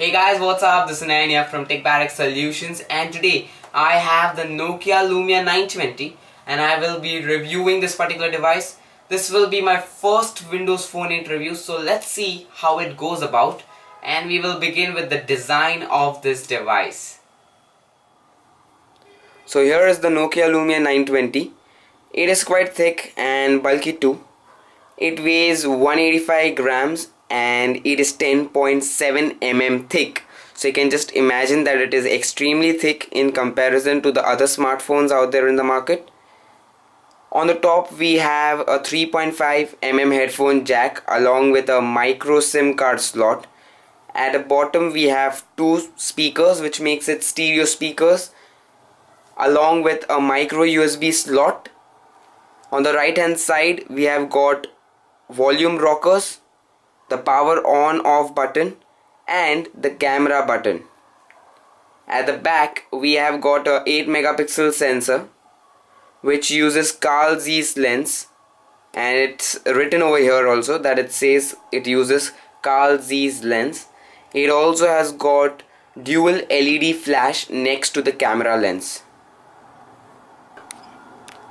Hey guys, what's up? This is Nayan from TechBarrack Solutions and today I have the Nokia Lumia 920 and I will be reviewing this particular device. This will be my first Windows Phone 8 review so let's see how it goes about and we will begin with the design of this device. So here is the Nokia Lumia 920. It is quite thick and bulky too. It weighs 185 grams and it is 10.7 mm thick. So you can just imagine that it is extremely thick in comparison to the other smartphones out there in the market. On the top we have a 3.5 mm headphone jack along with a micro sim card slot. At the bottom we have two speakers which makes it stereo speakers along with a micro USB slot. On the right hand side we have got volume rockers the power on off button and the camera button. At the back we have got a 8 megapixel sensor which uses Carl Zeiss lens and it's written over here also that it says it uses Carl Zeiss lens. It also has got dual LED flash next to the camera lens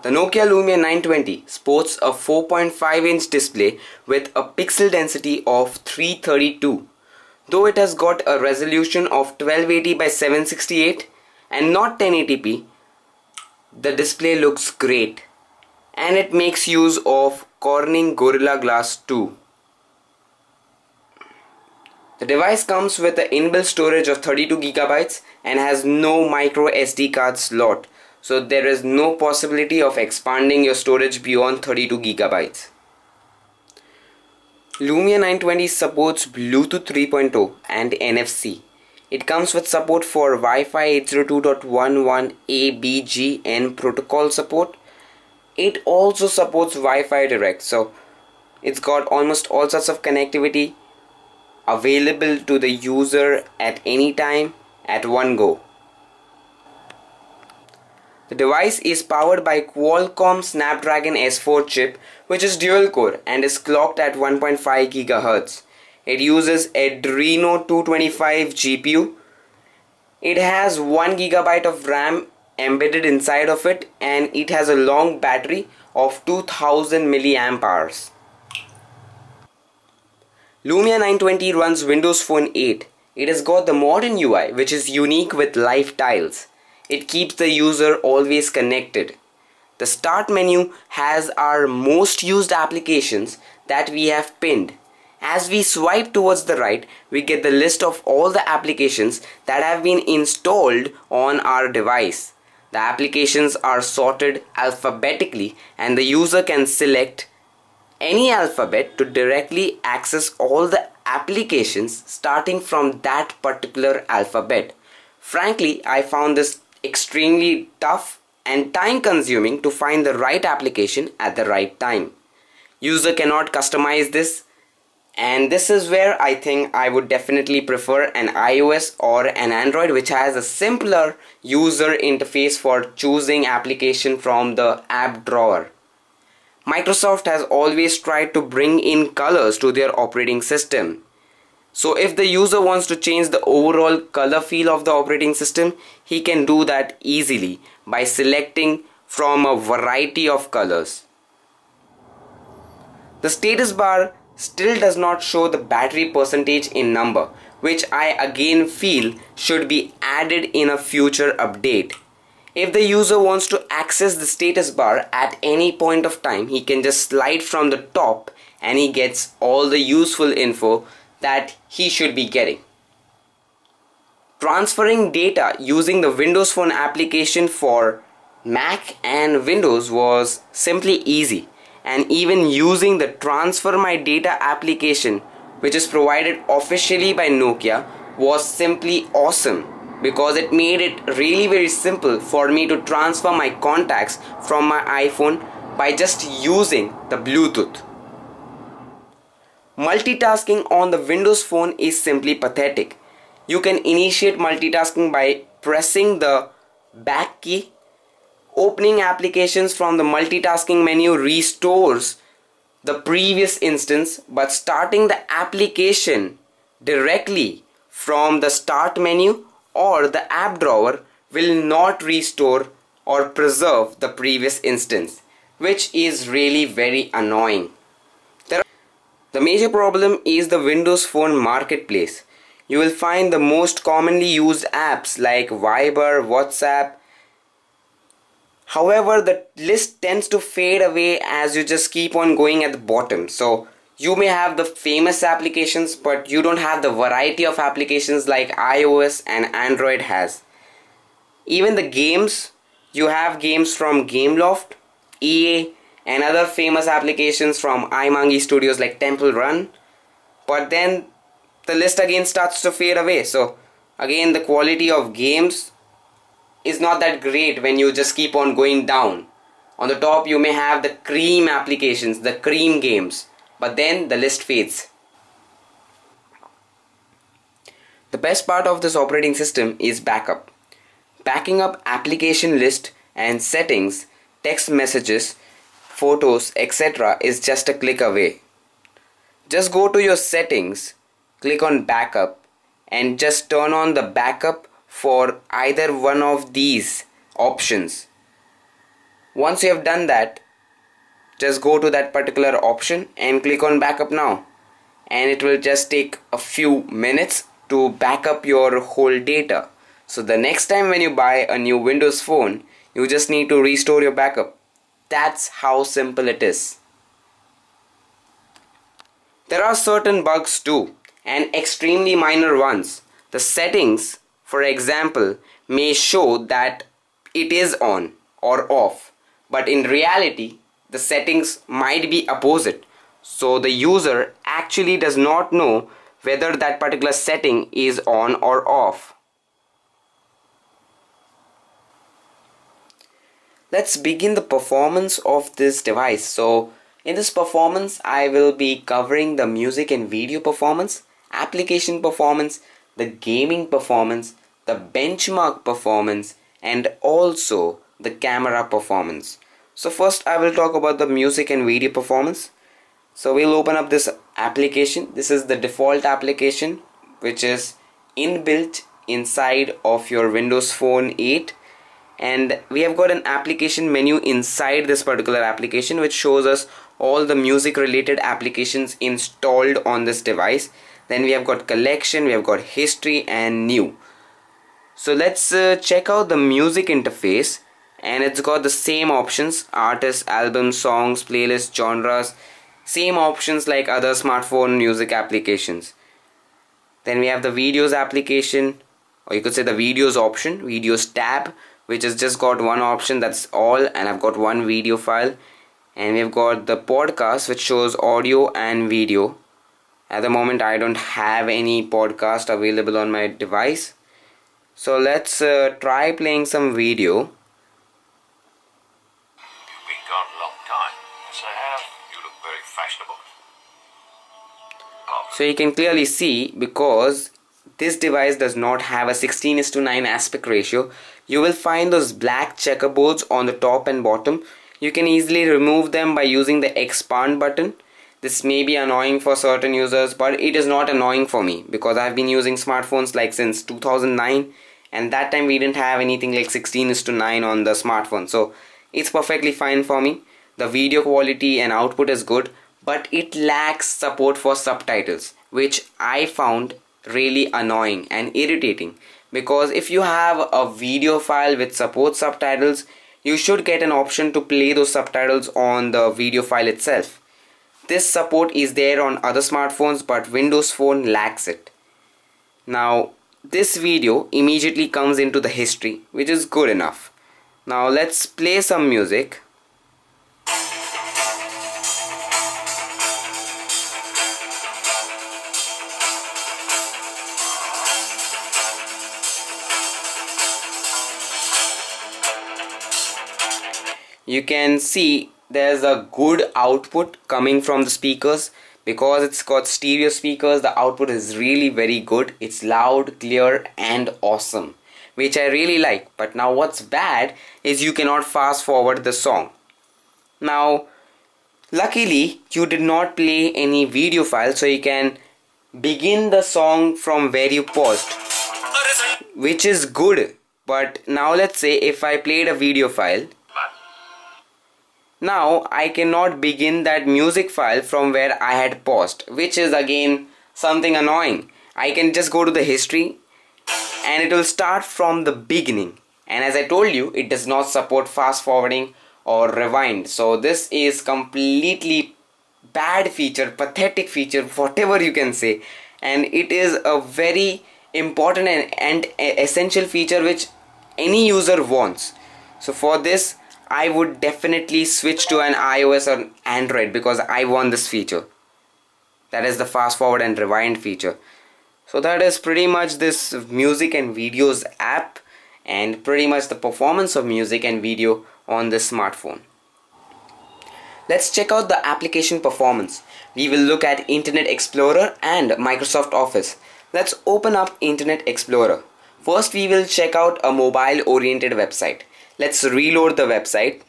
the Nokia Lumia 920 sports a 4.5 inch display with a pixel density of 332. Though it has got a resolution of 1280 by 768 and not 1080p, the display looks great and it makes use of Corning Gorilla Glass 2. The device comes with an inbuilt storage of 32GB and has no micro SD card slot so there is no possibility of expanding your storage beyond 32 gigabytes. Lumia 920 supports Bluetooth 3.0 and NFC. It comes with support for Wi-Fi 802.11abgn protocol support. It also supports Wi-Fi Direct, so it's got almost all sorts of connectivity available to the user at any time at one go. The device is powered by Qualcomm Snapdragon S4 chip which is dual core and is clocked at 1.5 GHz. It uses Adreno 225 GPU. It has 1 GB of RAM embedded inside of it and it has a long battery of 2000 milliamp hours. Lumia 920 runs Windows Phone 8. It has got the modern UI which is unique with live tiles. It keeps the user always connected. The start menu has our most used applications that we have pinned. As we swipe towards the right, we get the list of all the applications that have been installed on our device. The applications are sorted alphabetically and the user can select any alphabet to directly access all the applications starting from that particular alphabet. Frankly, I found this extremely tough and time consuming to find the right application at the right time. User cannot customize this and this is where I think I would definitely prefer an iOS or an Android which has a simpler user interface for choosing application from the app drawer. Microsoft has always tried to bring in colors to their operating system so if the user wants to change the overall color feel of the operating system, he can do that easily by selecting from a variety of colors. The status bar still does not show the battery percentage in number, which I again feel should be added in a future update. If the user wants to access the status bar at any point of time, he can just slide from the top and he gets all the useful info that he should be getting. Transferring data using the Windows Phone application for Mac and Windows was simply easy and even using the Transfer My Data application which is provided officially by Nokia was simply awesome because it made it really very simple for me to transfer my contacts from my iPhone by just using the Bluetooth. Multitasking on the Windows phone is simply pathetic. You can initiate multitasking by pressing the back key. Opening applications from the multitasking menu restores the previous instance but starting the application directly from the start menu or the app drawer will not restore or preserve the previous instance which is really very annoying. The major problem is the Windows Phone Marketplace. You will find the most commonly used apps like Viber, WhatsApp. However, the list tends to fade away as you just keep on going at the bottom. So you may have the famous applications but you don't have the variety of applications like iOS and Android has. Even the games, you have games from Gameloft, EA and other famous applications from Imangi studios like Temple Run. But then the list again starts to fade away. So again the quality of games is not that great when you just keep on going down. On the top you may have the cream applications, the cream games, but then the list fades. The best part of this operating system is backup. Backing up application list and settings, text messages, photos, etc. is just a click away. Just go to your settings, click on backup and just turn on the backup for either one of these options. Once you have done that, just go to that particular option and click on backup now and it will just take a few minutes to back up your whole data. So the next time when you buy a new Windows phone, you just need to restore your backup. That's how simple it is. There are certain bugs too and extremely minor ones. The settings, for example, may show that it is on or off, but in reality, the settings might be opposite. So the user actually does not know whether that particular setting is on or off. Let's begin the performance of this device. So in this performance, I will be covering the music and video performance, application performance, the gaming performance, the benchmark performance, and also the camera performance. So first I will talk about the music and video performance. So we'll open up this application. This is the default application which is inbuilt inside of your Windows Phone 8 and we have got an application menu inside this particular application which shows us all the music related applications installed on this device. Then we have got collection we have got history and new. So let's uh, check out the music interface. And it's got the same options artists albums songs playlists genres. Same options like other smartphone music applications. Then we have the videos application or you could say the videos option videos tab which has just got one option that's all and I've got one video file. And we've got the podcast which shows audio and video. At the moment I don't have any podcast available on my device. So let's uh, try playing some video. So you can clearly see because this device does not have a 16 to 9 aspect ratio you will find those black checkerboards on the top and bottom. You can easily remove them by using the expand button. This may be annoying for certain users but it is not annoying for me because I've been using smartphones like since 2009 and that time we didn't have anything like 16 is to 9 on the smartphone. So it's perfectly fine for me. The video quality and output is good but it lacks support for subtitles which I found really annoying and irritating because if you have a video file which supports subtitles you should get an option to play those subtitles on the video file itself. This support is there on other smartphones but Windows Phone lacks it. Now this video immediately comes into the history which is good enough. Now let's play some music you can see there's a good output coming from the speakers. Because it's got stereo speakers the output is really very good. It's loud clear and awesome which I really like. But now what's bad is you cannot fast forward the song. Now luckily you did not play any video file so you can begin the song from where you paused which is good. But now let's say if I played a video file now I cannot begin that music file from where I had paused which is again something annoying. I can just go to the history and it will start from the beginning. And as I told you it does not support fast forwarding or rewind. So this is completely bad feature pathetic feature whatever you can say. And it is a very important and, and essential feature which any user wants. So for this I would definitely switch to an iOS or Android because I want this feature. That is the fast forward and rewind feature. So that is pretty much this music and videos app and pretty much the performance of music and video on this smartphone. Let's check out the application performance. We will look at Internet Explorer and Microsoft Office. Let's open up Internet Explorer. First we will check out a mobile oriented website let's reload the website.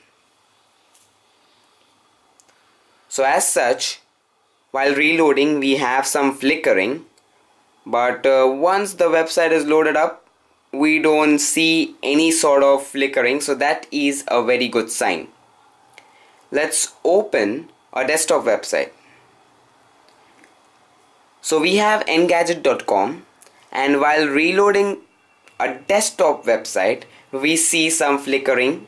So as such while reloading we have some flickering. But uh, once the website is loaded up we don't see any sort of flickering. So that is a very good sign. Let's open a desktop website. So we have engadget.com and while reloading a desktop website we see some flickering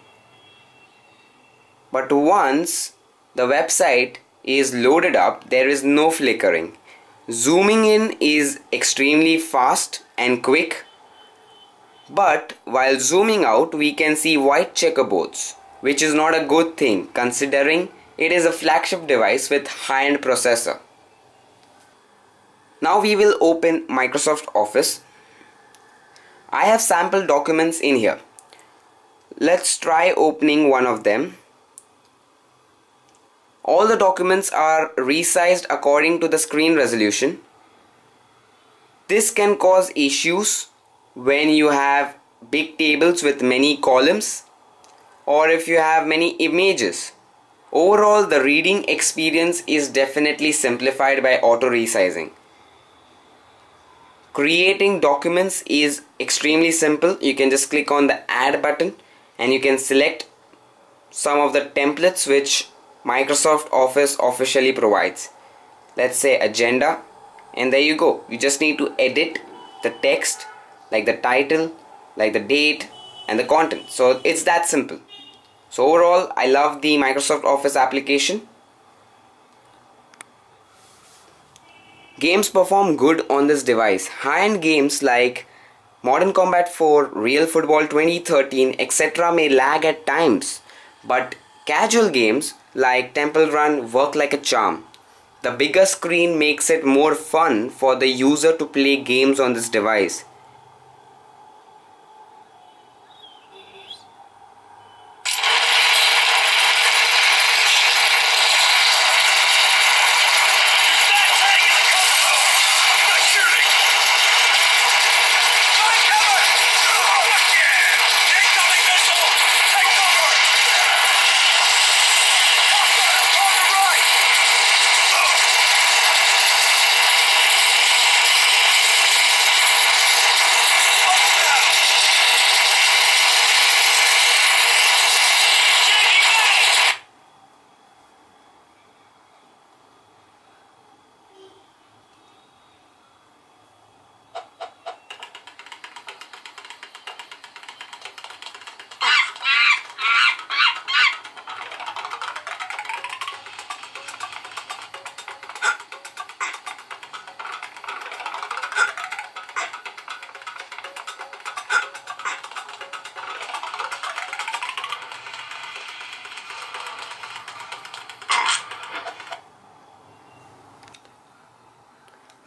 but once the website is loaded up there is no flickering. Zooming in is extremely fast and quick but while zooming out we can see white checkerboards which is not a good thing considering it is a flagship device with high-end processor. Now we will open Microsoft Office. I have sample documents in here let's try opening one of them. All the documents are resized according to the screen resolution. This can cause issues when you have big tables with many columns or if you have many images. Overall the reading experience is definitely simplified by auto resizing creating documents is extremely simple. You can just click on the add button and you can select some of the templates which Microsoft Office officially provides. Let's say agenda. And there you go. You just need to edit the text like the title like the date and the content. So it's that simple. So overall I love the Microsoft Office application. Games perform good on this device. High-end games like Modern Combat 4, Real Football 2013, etc. may lag at times, but casual games like Temple Run work like a charm. The bigger screen makes it more fun for the user to play games on this device.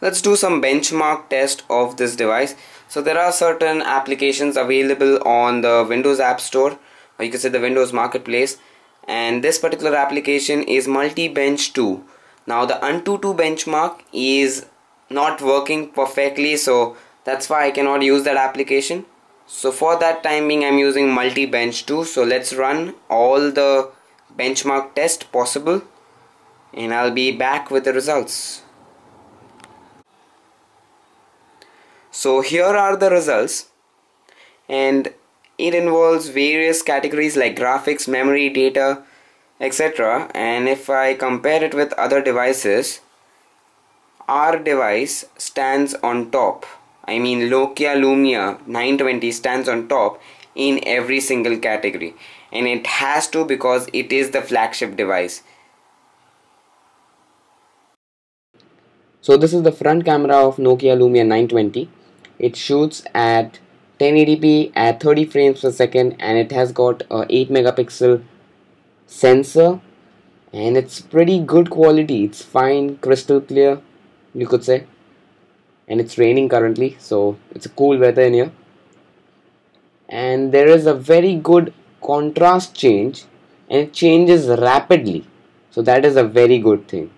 Let's do some benchmark test of this device. So there are certain applications available on the Windows App Store or you can say the Windows Marketplace. And this particular application is multi-bench 2 now the Antutu benchmark is not working perfectly so that's why I cannot use that application. So for that time being I'm using multi-bench 2 so let's run all the benchmark test possible and I'll be back with the results so here are the results. And it involves various categories like graphics memory data etc and if I compare it with other devices our device stands on top. I mean Nokia Lumia 920 stands on top in every single category. And it has to because it is the flagship device. So this is the front camera of Nokia Lumia 920 it shoots at 1080p at 30 frames per second and it has got a 8 megapixel sensor and it's pretty good quality. It's fine crystal clear you could say. And it's raining currently so it's a cool weather in here. And there is a very good contrast change and it changes rapidly. So that is a very good thing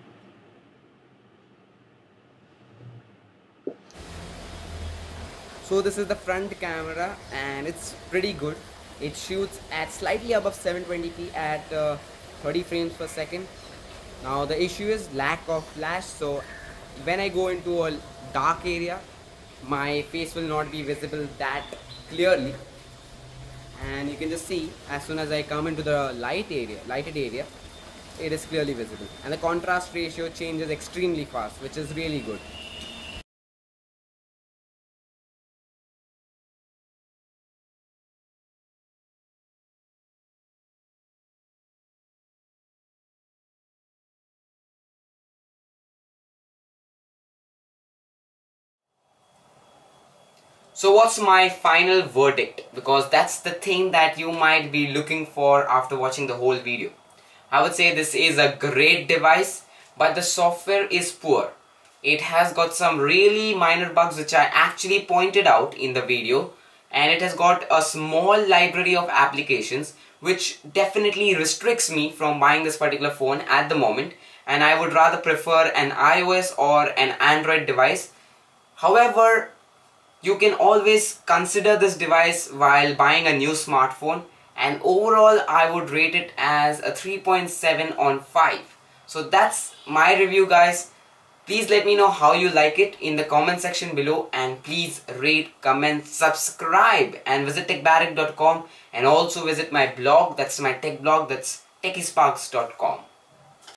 so this is the front camera and it's pretty good. It shoots at slightly above 720p at uh, 30 frames per second. Now the issue is lack of flash so when I go into a dark area my face will not be visible that clearly. And you can just see as soon as I come into the light area lighted area it is clearly visible. And the contrast ratio changes extremely fast which is really good So what's my final verdict? Because that's the thing that you might be looking for after watching the whole video. I would say this is a great device, but the software is poor. It has got some really minor bugs which I actually pointed out in the video and it has got a small library of applications which definitely restricts me from buying this particular phone at the moment and I would rather prefer an iOS or an Android device. However, you can always consider this device while buying a new smartphone and overall I would rate it as a 3.7 on 5. So that's my review guys. Please let me know how you like it in the comment section below and please rate, comment, subscribe and visit techbarrack.com and also visit my blog that's my tech blog that's techisparks.com.